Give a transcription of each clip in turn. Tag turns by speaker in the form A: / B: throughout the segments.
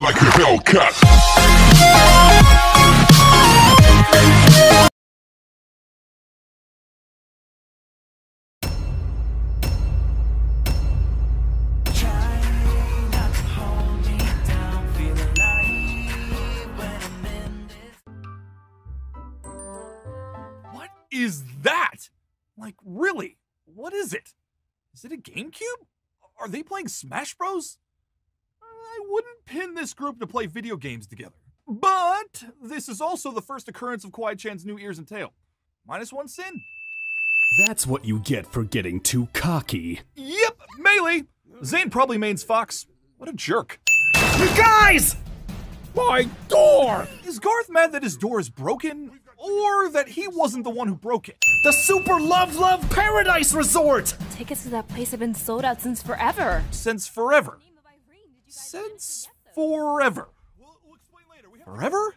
A: like a Hellcat.
B: What is that? Like, really? What is it? Is it a GameCube? Are they playing Smash Bros? I wouldn't pin this group to play video games together. But this is also the first occurrence of Kawaii chan's new ears and tail. Minus one sin.
C: That's what you get for getting too cocky.
B: Yep, Melee. Zane probably mains Fox. What a jerk.
C: You guys!
B: My door! Is Garth mad that his door is broken? Or that he wasn't the one who broke it?
C: The Super Love Love Paradise Resort!
D: Tickets to that place have been sold out since forever.
B: Since forever. Since forever. Forever?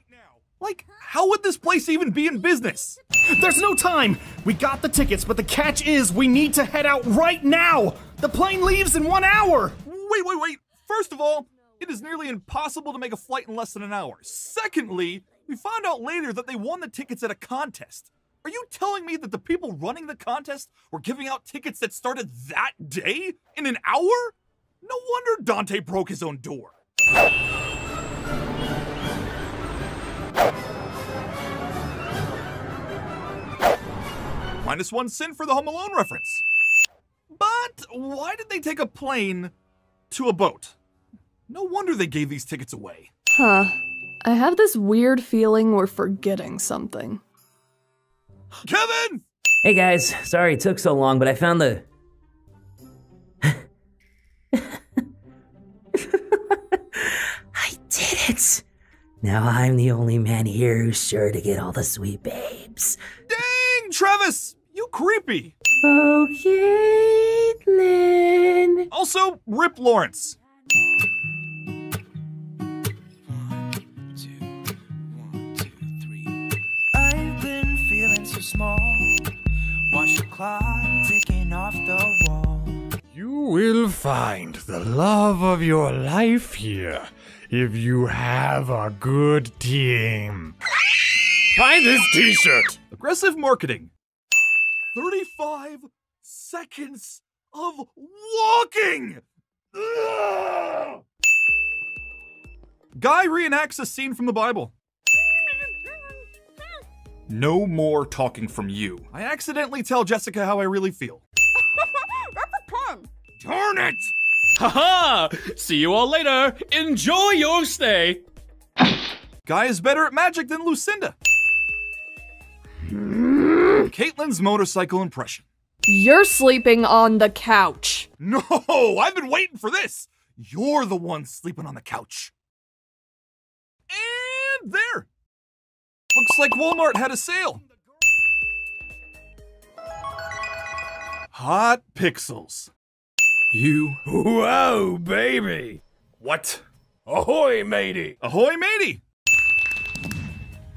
B: Like, how would this place even be in business?
C: There's no time! We got the tickets, but the catch is we need to head out right now! The plane leaves in one hour!
B: Wait, wait, wait. First of all, it is nearly impossible to make a flight in less than an hour. Secondly, we found out later that they won the tickets at a contest. Are you telling me that the people running the contest were giving out tickets that started that day? In an hour? No wonder Dante broke his own door. Minus one sin for the Home Alone reference. But why did they take a plane to a boat? No wonder they gave these tickets away.
E: Huh. I have this weird feeling we're forgetting something.
B: Kevin!
F: Hey guys, sorry it took so long, but I found the. Now I'm the only man here who's sure to get all the sweet babes.
B: Dang, Travis! You creepy!
F: Oh, Caitlin!
B: Also, Rip Lawrence.
G: I've been feeling so small. Watch the clock ticking off the wall.
H: You will find the love of your life here if you have a good team. Buy this t shirt!
B: Aggressive marketing. 35 seconds of walking! Ugh! Guy reenacts a scene from the Bible. No more talking from you. I accidentally tell Jessica how I really feel.
D: That's a pen.
B: Darn it!
I: Haha! See you all later. Enjoy your stay.
B: Guy is better at magic than Lucinda. Caitlin's motorcycle impression.
E: You're sleeping on the couch.
B: No, I've been waiting for this. You're the one sleeping on the couch. And there. Looks like Walmart had a sale. Hot pixels. You.
H: Whoa, baby!
B: What?
H: Ahoy, matey!
B: Ahoy, matey!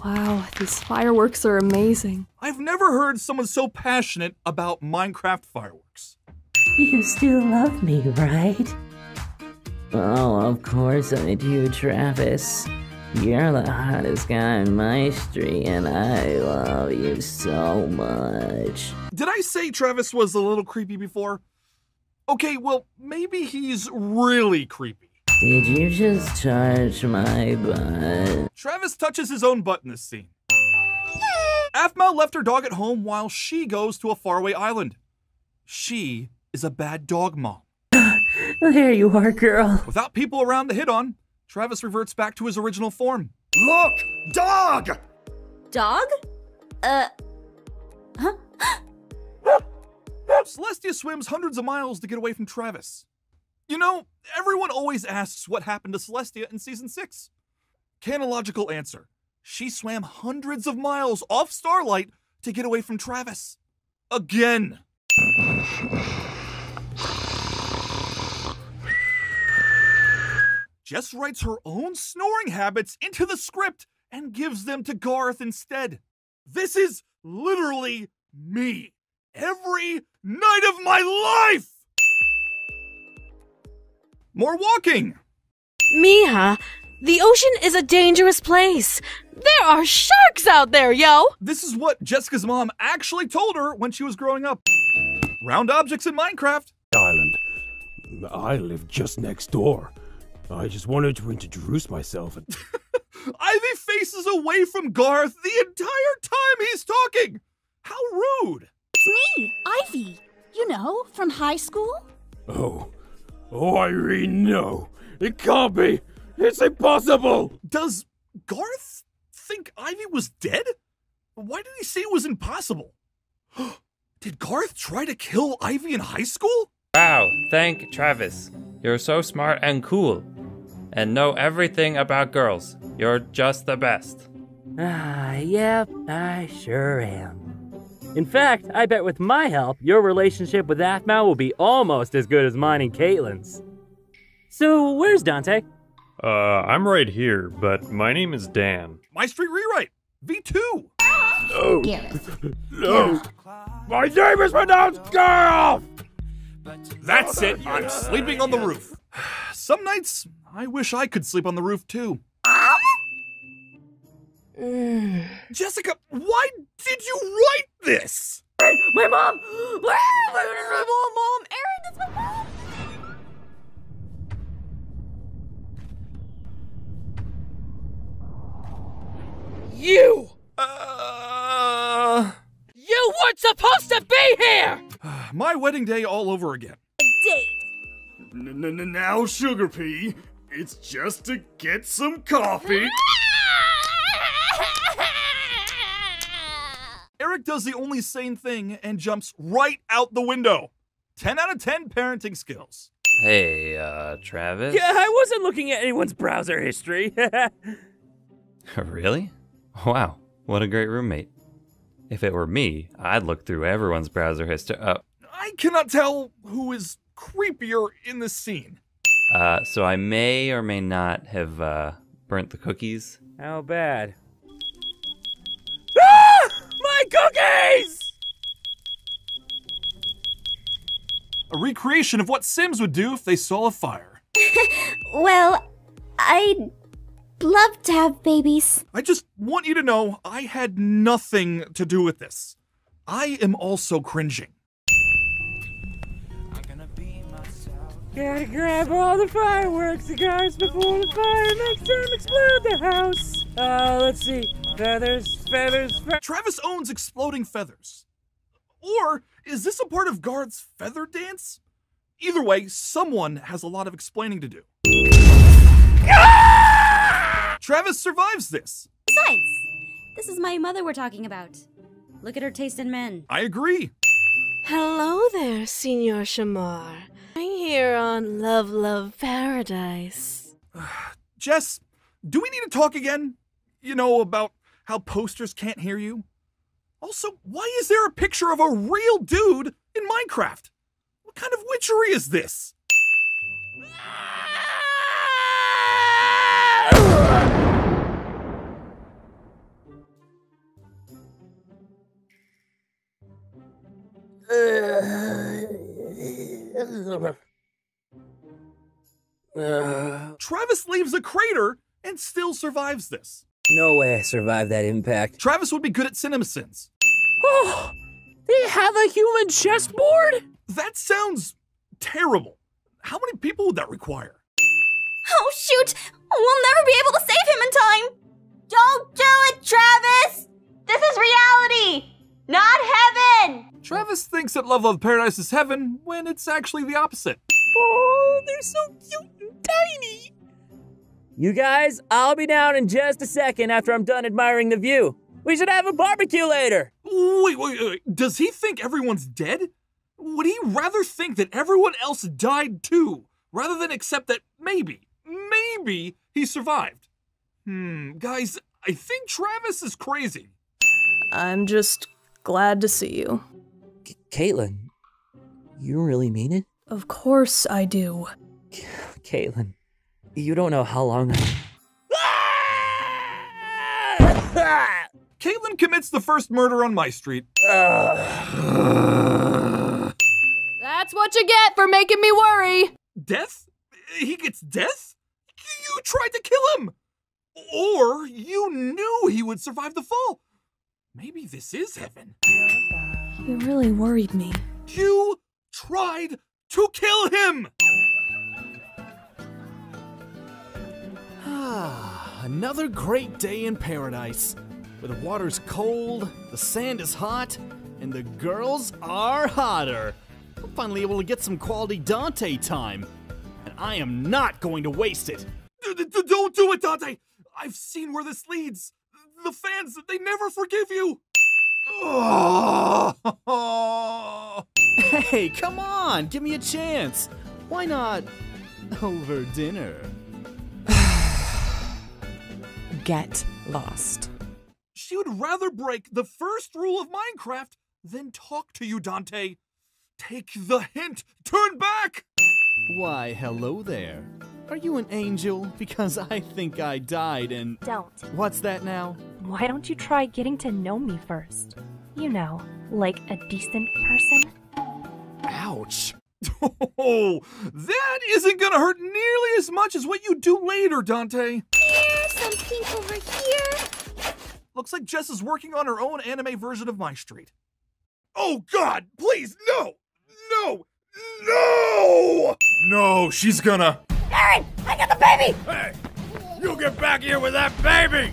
E: Wow, these fireworks are amazing.
B: I've never heard someone so passionate about Minecraft fireworks.
F: You still love me, right? Oh, of course I do, Travis. You're the hottest guy in my street, and I love you so much.
B: Did I say Travis was a little creepy before? Okay, well, maybe he's really creepy.
F: Did you just touch my butt?
B: Travis touches his own butt in this scene. Aphmau left her dog at home while she goes to a faraway island. She is a bad dog mom.
F: There you are, girl.
B: Without people around to hit on, Travis reverts back to his original form.
C: Look! Dog!
D: Dog? Uh. Huh?
B: Celestia swims hundreds of miles to get away from Travis. You know, everyone always asks what happened to Celestia in season 6. Canological answer she swam hundreds of miles off Starlight to get away from Travis. Again. Jess writes her own snoring habits into the script and gives them to Garth instead. This is literally me every night of my life! More walking!
J: Mija, The ocean is a dangerous place. There are sharks out there, yo!
B: This is what Jessica's mom actually told her when she was growing up. Round objects in Minecraft.
K: Island. I live just next door. I just wanted to introduce myself. And
B: Ivy faces away from Garth the entire time he's talking. How rude.
L: It's me, Ivy. You know, from high school.
K: oh, oh, Irene, no, it can't be. It's impossible.
B: Does Garth think Ivy was dead? Why did he say it was impossible? did Garth try to kill Ivy in high school?
M: Wow, thank Travis. You're so smart and cool. And know everything about girls. You're just the best.
F: Ah, yep, I sure am. In fact, I bet with my help, your relationship with Aphmau will be almost as good as mine and Caitlin's. So, where's Dante?
H: Uh, I'm right here, but my name is Dan.
B: My Street Rewrite, V2.
K: No. No. My name is pronounced Garth.
B: That's it, I'm sleeping on the roof. Some nights, I wish I could sleep on the roof too. Jessica, why did you write this?
J: My mom! My mom? Mom! Aaron, that's my mom!
I: You!
B: Uh,
I: You weren't supposed to be here!
B: my wedding day all over again.
J: A Date.
C: Now, Sugar Pea, it's just to get some coffee.
B: Eric does the only sane thing and jumps right out the window. 10 out of 10 parenting skills.
M: Hey, uh, Travis?
F: Yeah, I wasn't looking at anyone's browser history.
M: really? Wow, what a great roommate. If it were me, I'd look through everyone's browser history. Uh,
B: I cannot tell who is creepier in this scene.
M: uh, so I may or may not have, uh, burnt the cookies.
F: How bad? My cookies!
B: A recreation of what Sims would do if they saw a fire.
D: Well, I'd love to have babies.
B: I just want you to know I had nothing to do with this. I am also cringing.
F: Gotta grab all the fireworks, guys, before the fire makes them explode the house. Uh, let's see. Feathers, feathers, feathers.
B: Travis owns exploding feathers. Or is this a part of Guard's feather dance? Either way, someone has a lot of explaining to do. Travis survives this.
N: Besides, this is my mother we're talking about. Look at her taste in men.
B: I agree.
J: Hello there, Senor Shamar. I'm here on Love Love Paradise.
B: Jess, do we need to talk again? You know, about how posters can't hear you? Also, why is there a picture of a real dude in Minecraft? What kind of witchery is this? Travis leaves a crater and still survives this.
F: No way I survived that impact.
B: Travis would be good at CinemaSins.
F: Oh, they have a human chessboard?
B: That sounds terrible. How many people would that require?
D: Oh shoot! We'll never be able to save him in time! Don't do it, Travis! This is reality, not heaven!
B: Travis thinks that Love Love Paradise is heaven when it's actually the opposite.
J: Oh, they're so cute and tiny.
F: You guys, I'll be down in just a second after I'm done admiring the view. We should have a barbecue later.
B: Wait, wait, wait. Does he think everyone's dead? Would he rather think that everyone else died too, rather than accept that maybe, maybe he survived? Hmm, guys, I think Travis is crazy.
E: I'm just glad to see you.
F: Caitlin, you really mean it?
E: Of course I do.
F: Caitlin, you don't know how long
B: Caitlin commits the first murder on my street.
E: That's what you get for making me worry.
B: Death? He gets death? You tried to kill him! Or you knew he would survive the fall. Maybe this is heaven.
E: You really worried me.
B: You tried to kill him!
C: Ah, another great day in paradise. Where the water's cold, the sand is hot, and the girls are hotter. I'm finally able to get some quality Dante time. And I am not going to waste it.
B: Don't do it, Dante! I've seen where this leads. The fans, they never forgive you!
C: Hey, come on, give me a chance. Why not over dinner?
O: Get lost.
B: She would rather break the first rule of Minecraft than talk to you, Dante. Take the hint. Turn back!
C: Why, hello there. Are you an angel? Because I think I died and.
P: Don't.
C: What's that now?
P: Why don't you try getting to know me first? You know, like a decent person.
C: Ouch.
B: Oh, that isn't gonna hurt nearly as much as what you do later, Dante.
D: Here, some pink over here.
B: Looks like Jess is working on her own anime version of My Street. Oh God, please, no! No! No! No, she's gonna.
D: Aaron, I got the baby!
H: Hey! You get back here with that baby!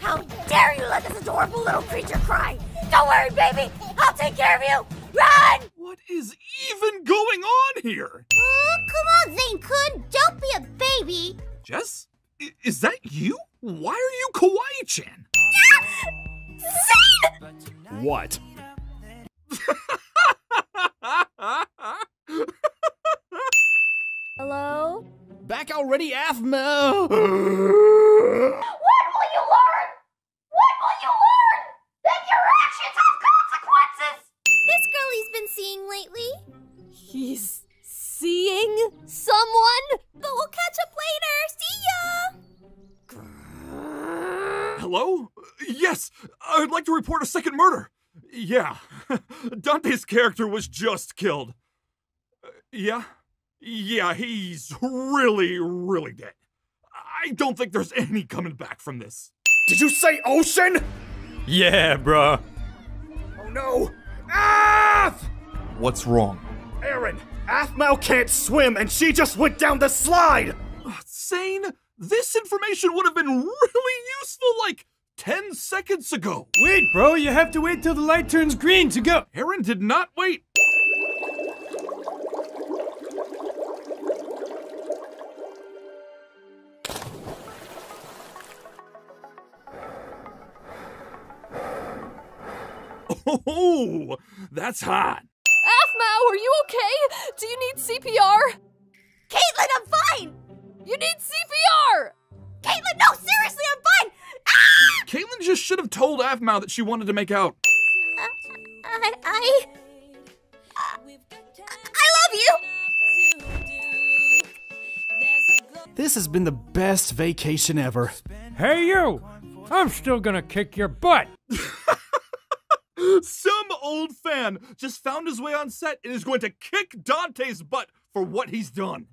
D: How dare you let this adorable little creature cry? Don't worry, baby. I'll take care of you. Run!
B: What is even going on here?
D: Oh, come on, Zane Kun. Don't be a baby.
B: Jess? I- is that you? Why are you Kawaii chan?
D: Zane!
C: What?
D: Hello?
C: Back already,
D: Aphmau!
B: Hello? Yes, I would like to report a second murder. Yeah, Dante's character was just killed. Uh, yeah? Yeah, he's really, really dead. I don't think there's any coming back from this.
C: Did you say ocean?
H: Yeah, bruh.
C: Oh no! Aph!
B: What's wrong?
C: Aaron, Aphmau can't swim and she just went down the slide!
B: Zane, this information would have been really useful like 10 seconds ago.
K: Wait, bro, you have to wait till the light turns green to go.
B: Aaron did not wait. Oh, that's hot.
J: Aphmau, are you okay? Do you need CPR?
B: Told Aphmau that she wanted to make out.
D: I, I, I love you!
C: This has been the best vacation ever.
K: Hey, you! I'm still gonna kick your butt.
B: Some old fan just found his way on set and is going to kick Dante's butt for what he's done.